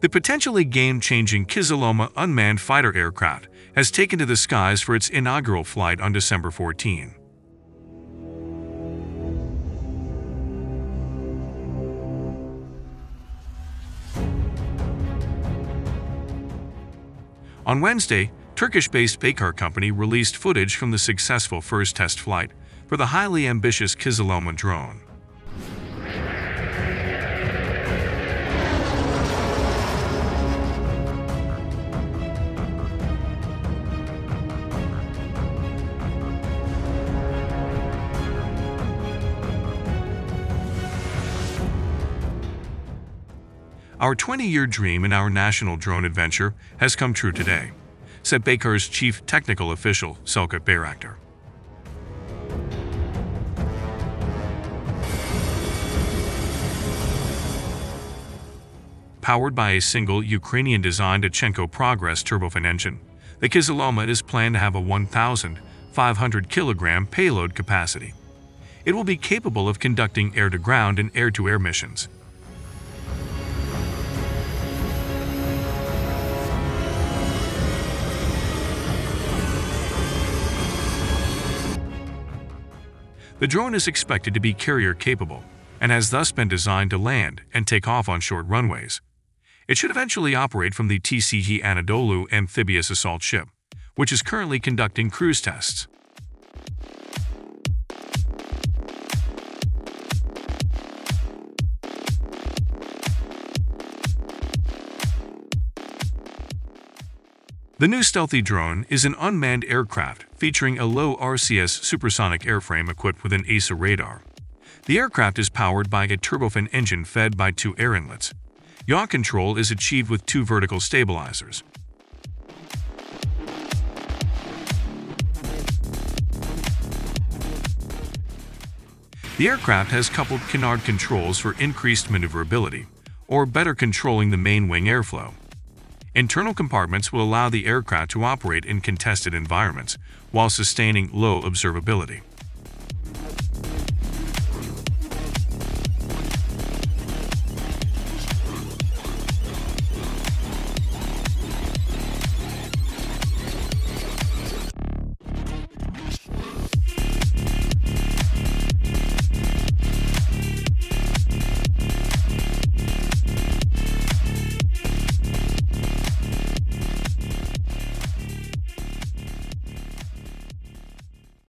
The potentially game-changing Kizilelma unmanned fighter aircraft has taken to the skies for its inaugural flight on December 14. On Wednesday, Turkish-based Baykar company released footage from the successful first test flight for the highly ambitious Kizilelma drone. Our 20-year dream in our national drone adventure has come true today, said Baykar's chief technical official, Selçuk Bayraktar. Powered by a single Ukrainian-designed Ivchenko Progress turbofan engine, the Kizilelma is planned to have a 1,500 kilogram payload capacity. It will be capable of conducting air-to-ground and air-to-air missions, The drone is expected to be carrier capable and has thus been designed to land and take off on short runways. It should eventually operate from the TCG Anadolu amphibious assault ship, which is currently conducting cruise tests. The new stealthy drone is an unmanned aircraft featuring a low RCS supersonic airframe equipped with an AESA radar. The aircraft is powered by a turbofan engine fed by two air inlets. Yaw control is achieved with two vertical stabilizers. The aircraft has coupled canard controls for increased maneuverability, or better controlling the main wing airflow. Internal compartments will allow the aircraft to operate in contested environments while sustaining low observability.